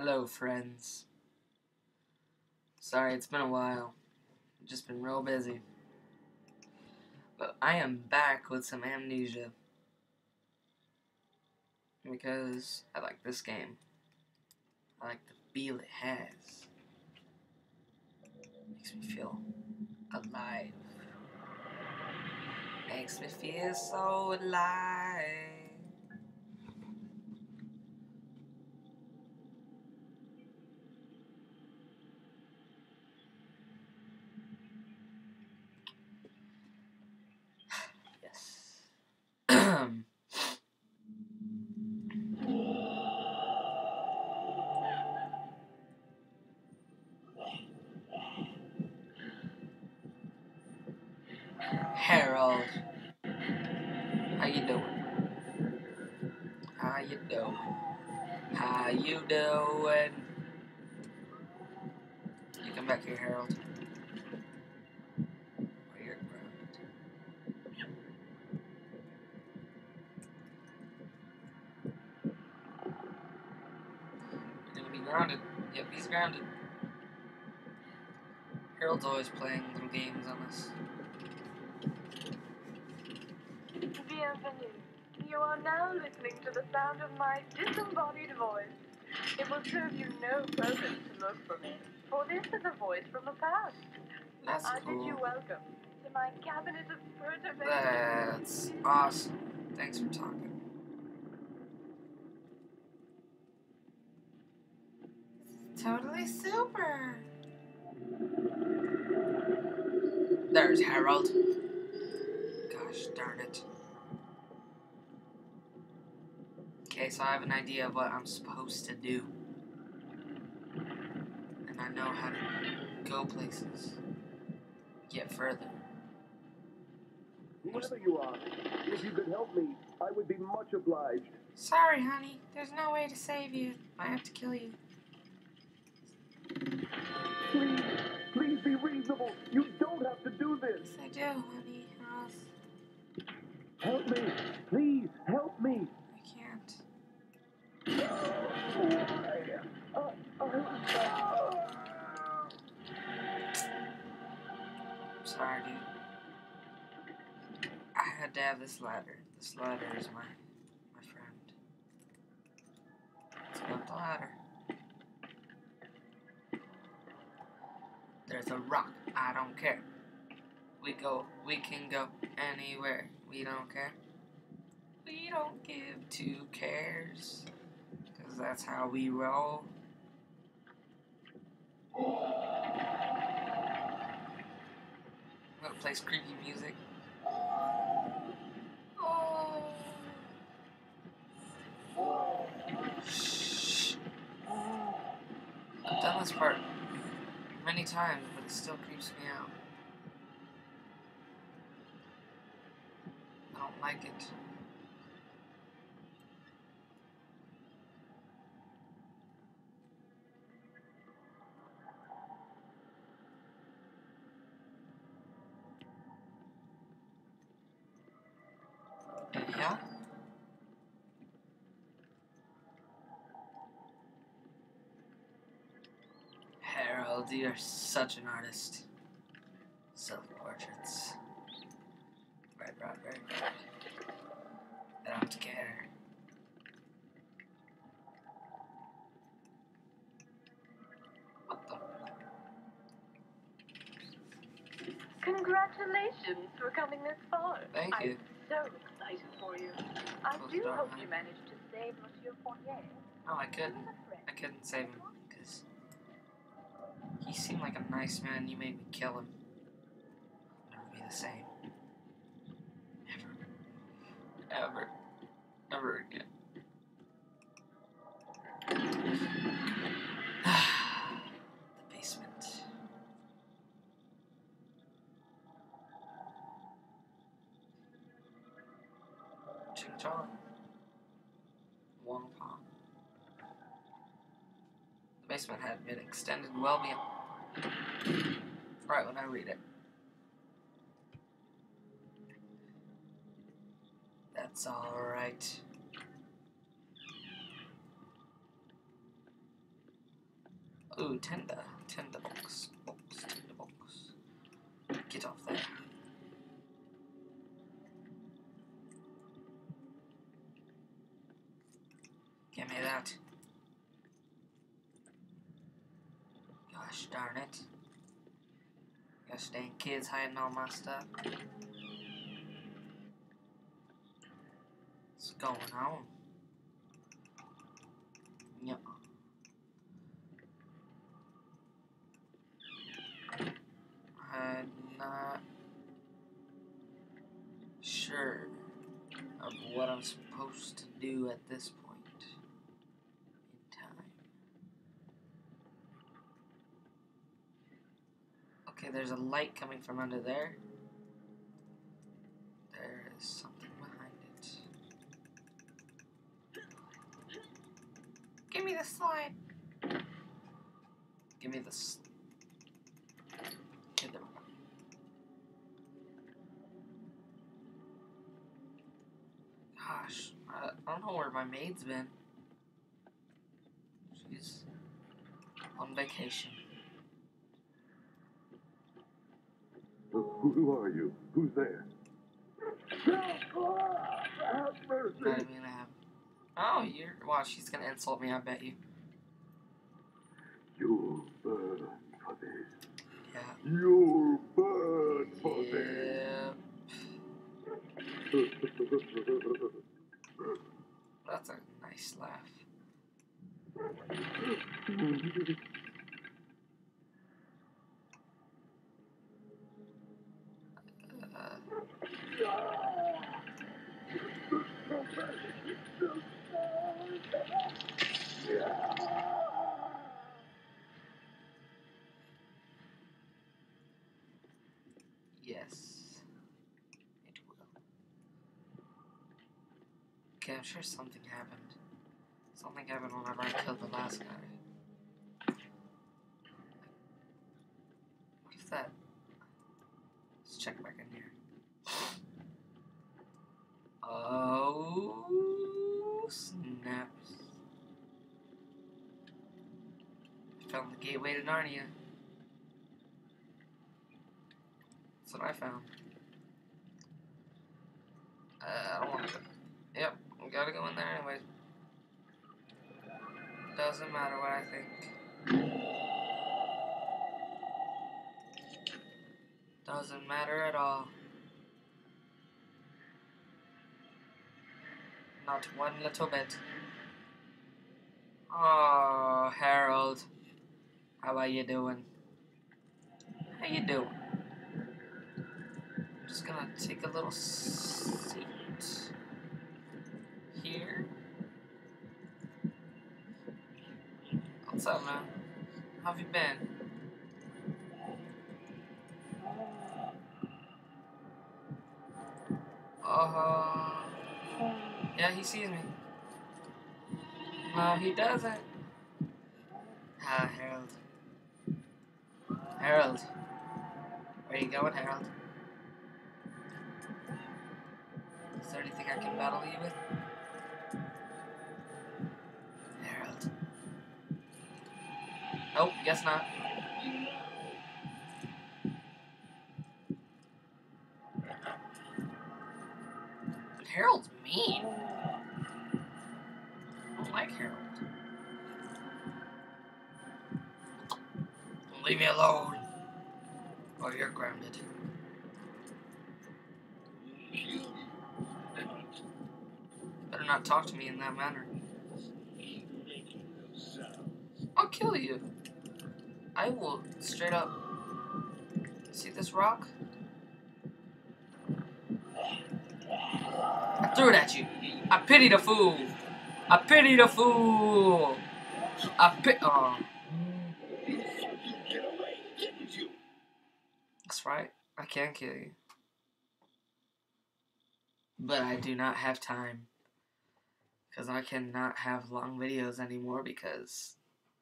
Hello, friends. Sorry, it's been a while. I've just been real busy. But I am back with some amnesia. Because I like this game. I like the feel it has. Makes me feel alive. Makes me feel so alive. yes. Harold. How you doing? How you doing? How you doing? You come back here, Harold. Or you're grounded. You're gonna be grounded. Yep, he's grounded. Harold's always playing little games on us. Bienvenue. You are now listening to the sound of my disembodied voice. It will serve you no purpose to look for me, for this is a voice from the past. That's I bid you welcome to my cabinet of perturbations. That's awesome. Thanks for talking. Totally super. There's Harold. Gosh darn it. Okay, so I have an idea of what I'm supposed to do. And I know how to go places. Get further. Whoever you are, if you could help me, I would be much obliged. Sorry, honey. There's no way to save you. I have to kill you. Please, please be reasonable. You don't have to do this. Yes, I do, honey. Else Help me. Please, help me. I can't. Uh, uh, uh, I'm sorry, dude. I had to have this ladder. This ladder is my my friend. It's not the ladder. There's a rock. I don't care. We go. We can go anywhere. We don't care. We don't give two cares. Cause that's how we roll. I'm gonna play creepy music. Oh. Shh. I've done this part many times, but it still creeps me out. I don't like it. Yeah? Harold, you're such an artist. Self portraits. Right, right, right, right. I don't care. What the? Congratulations for coming this far. Thank you. I'm so excited for you. I Close do hope you managed to save Monsieur Fournier. No, I couldn't. was a friend. I couldn't save him he seemed like a nice man. You made me kill him. Never be the same. Ever. Ever. Ever again. the basement. One palm. The basement had been extended well beyond. Right when I read it. That's alright. Ooh, tender. Tinderbox. Box, tinderbox. Get off there. Give me that. Darn it. Gosh dang kids hiding all my stuff. What's going on? Yep. I'm not sure of what I'm supposed to do at this point in time. Okay, there's a light coming from under there. There is something behind it. Give me the slide. Give me the. Gosh, I don't know where my maid's been. She's on vacation. Who, who are you? Who's there? Have mercy! Not even gonna have. Oh, you're. Wow, she's gonna insult me. I bet you. You'll burn for this. Yeah. You'll burn for this. Yeah. That's a nice laugh. Uh, yes. It will. Okay, I'm sure something happened. Something happened whenever I killed the last guy. What is that? Let's check back in here. Oh, snaps. Found the gateway to Narnia. That's what I found. Uh, I don't want to. Yep, we gotta go in there anyways. Doesn't matter what I think. Doesn't matter at all. Not one little bit. Oh, Harold. How are you doing? How you doing? I'm Just gonna take a little seat here. What's up, man? How have you been? Uh, yeah, he sees me. No, he doesn't. Ah, Harold. Harold. Where you going, Harold? Is there anything I can battle you with? Harold. Nope, guess not. Harold's mean. I don't like Harold. Leave me alone, or you're grounded. Better not talk to me in that manner. I'll kill you. I will straight up. See this rock? I threw it at you. I pity the fool. I pity the fool. I pit. Oh, that's right. I can kill you. But I do not have time. Because I cannot have long videos anymore because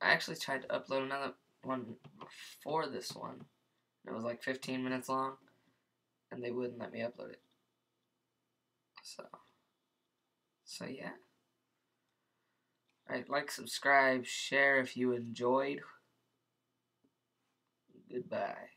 I actually tried to upload another one before this one. It was like 15 minutes long, and they wouldn't let me upload it. So, so yeah. All right, like, subscribe, share if you enjoyed. Goodbye.